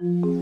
you